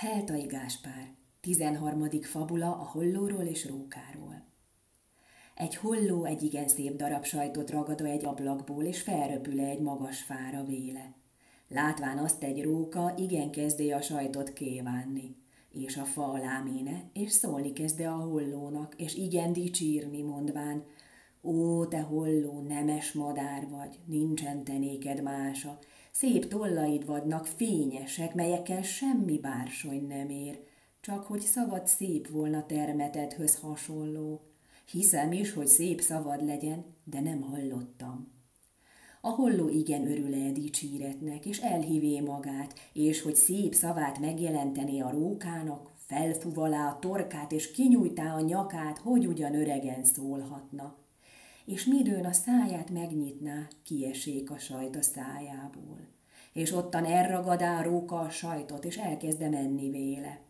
Heltai Gáspár, 13. fabula a hollóról és rókáról. Egy holló egy igen szép darab sajtot ragad egy ablakból, és felröpüle egy magas fára véle. Látván azt egy róka, igen kezdé a sajtot kívánni, és a fa alá méne, és szólni kezde a hollónak, és igen dicsírni, mondván, Ó, te holló, nemes madár vagy, nincsen tenéked mása, szép tollaid vadnak fényesek, melyekkel semmi bársony nem ér, csak hogy szavad szép volna termetedhöz hasonló. Hiszem is, hogy szép szavad legyen, de nem hallottam. A holló igen örül-e dicsíretnek, és elhívé magát, és hogy szép szavát megjelenteni a rókának, felfuvalá a torkát, és kinyújtá a nyakát, hogy ugyan öregen szólhatna és midőn a száját megnyitná, kiesék a sajt a szájából. És ottan elragadá róka a sajtot, és elkezde menni véle.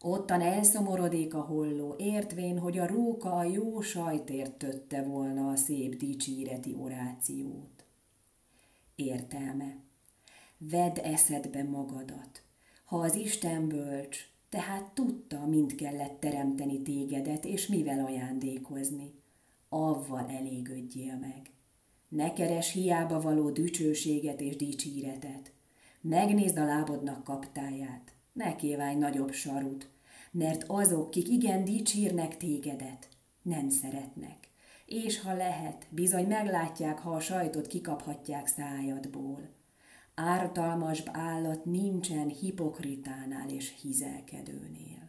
Ottan elszomorodik a holló, értvén, hogy a róka a jó sajtért tötte volna a szép dicsíreti orációt. Értelme. Vedd eszedbe magadat. Ha az Isten bölcs, tehát tudta, mind kellett teremteni tégedet, és mivel ajándékozni avval elégödjél meg. Ne keres hiába való dücsőséget és dicséretet. Megnézd a lábodnak kaptáját, ne kívánj nagyobb sarut, mert azok, kik igen dicsírnek tégedet, nem szeretnek. És ha lehet, bizony meglátják, ha a sajtot kikaphatják szájadból. Ártalmasbb állat nincsen hipokritánál és hizelkedőnél.